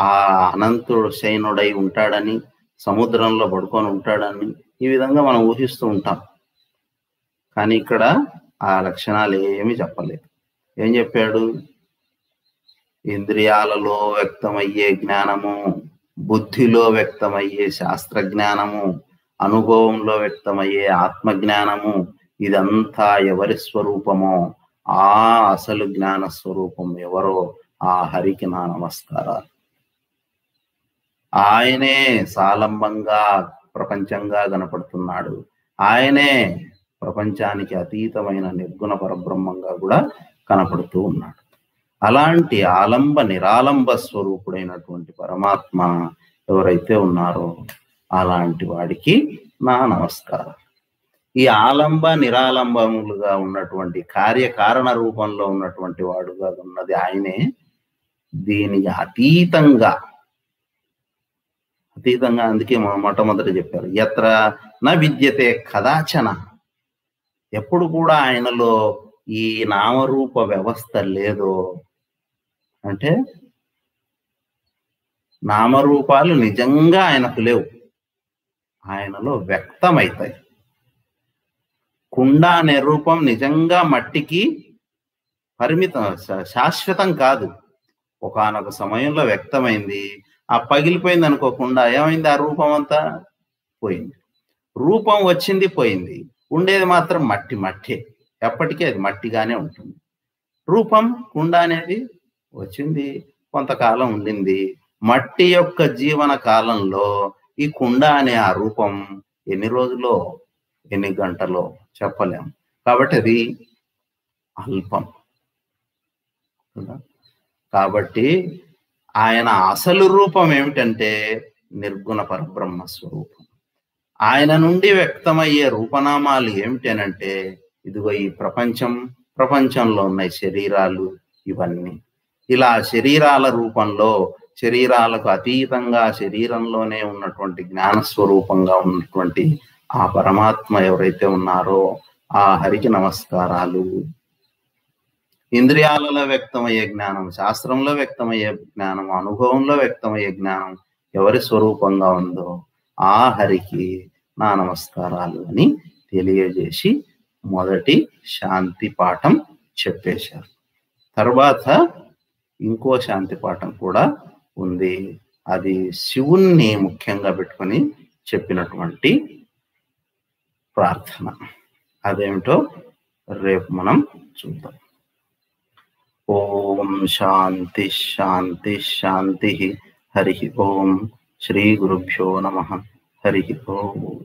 ఆ అనంతుడు శయనుడై ఉంటాడని సముద్రంలో పడుకొని ఉంటాడని ఈ విధంగా మనం ఊహిస్తూ ఉంటాం. కానీ ఇక్కడ ఆ లక్షణాలు ఏమి చెప్పలేదు. ఏం చెప్పాడు? ఇంద్రియాలలో వ్యక్తమయ్యే జ్ఞానము బుద్ధిలో వ్యక్తమయ్యే శాస్త్ర జ్ఞానము అనుభవంలో వ్యక్తమయ్యే ఆత్మజ్ఞానము ఇదంతా ఎవరి స్వరూపమో ఆ అసలు జ్ఞాన స్వరూపం ఎవరో ఆ హరికి నా నమస్కారాలు. ఆయనే సాలంబంగా ప్రపంచంగా కనపడుతున్నాడు. ఆయనే ప్రపంచానికి అతీతమైన నిర్గుణ పరబ్రహ్మంగా కూడా కనపడుతూ ఉన్నాడు. అలాంటి ఆలంబ నిరాలంబ స్వరూపుడైనటువంటి పరమాత్మ ఎవరైతే ఉన్నారో అలాంటి వాడికి నా నమస్కారం. ఈ ఆలంబ నిరాలంబములుగా ఉన్నటువంటి కార్యకారణ రూపంలో ఉన్నటువంటి వాడుగా ఉన్నది ఆయనే. దీనికి అతీతంగా అతీతంగా అందుకే మొట్టమొదట చెప్పారు ఎత్ర న విద్యతే కదాచన. ఎప్పుడు కూడా ఆయనలో ఈ నామరూప వ్యవస్థ లేదో అంటే నామరూపాలు నిజంగా ఆయనకు లేవు. ఆయనలో వ్యక్తమవుతాయి కుండ అనే రూపం నిజంగా మట్టికి పరిమితం శాశ్వతం కాదు. ఒకనొక సమయంలో వ్యక్తమైంది. ఆ పగిలిపోయింది అనుకోకుండా ఏమైంది ఆ రూపం అంతా? పోయింది. రూపం వచ్చింది పోయింది. ఉండేది మాత్రం మట్టి మట్టే. ఎప్పటికీ అది మట్టిగానే ఉంటుంది. రూపం కుండ అనేది వచ్చింది. కొంతకాలం ఉండింది. మట్టి యొక్క జీవన కాలంలో ఈ కుండ అనే ఆ రూపం ఎన్ని రోజులో ఎన్ని గంటలో చెప్పలేం. కాబట్టి అది అల్పం. కాబట్టి ఆయన అసలు రూపం ఏమిటంటే నిర్గుణ పరబ్రహ్మ స్వరూపం. ఆయన నుండి వ్యక్తమయ్యే రూపనామాలు ఏమిటనంటే ఇదిగో ఈ ప్రపంచం ప్రపంచంలో ఉన్నాయి శరీరాలు ఇవన్నీ. ఇలా శరీరాల రూపంలో శరీరాలకు అతీతంగా శరీరంలోనే ఉన్నటువంటి జ్ఞాన స్వరూపంగా ఉన్నటువంటి ఆ పరమాత్మ ఎవరైతే ఉన్నారో ఆ హరికి నమస్కారాలు. ఇంద్రియాలలో వ్యక్తమయ్యే జ్ఞానం శాస్త్రంలో వ్యక్తమయ్యే జ్ఞానం అనుభవంలో వ్యక్తమయ్యే జ్ఞానం ఎవరి స్వరూపంగా ఉందో ఆ హరికి నా నమస్కారాలు అని తెలియజేసి మొదటి శాంతి పాఠం చెప్పేశారు. తర్వాత ఇంకో శాంతి పాఠం కూడా ఉంది. అది శివుణ్ణి ముఖ్యంగా పెట్టుకొని చెప్పినటువంటి ప్రార్థన. అదేమిటో రేపు మనం చూద్దాం. ఓం శాంతి శాంతి శాంతి హరి ఓం. శ్రీ గురుభ్యో నమ. హరి ఓం.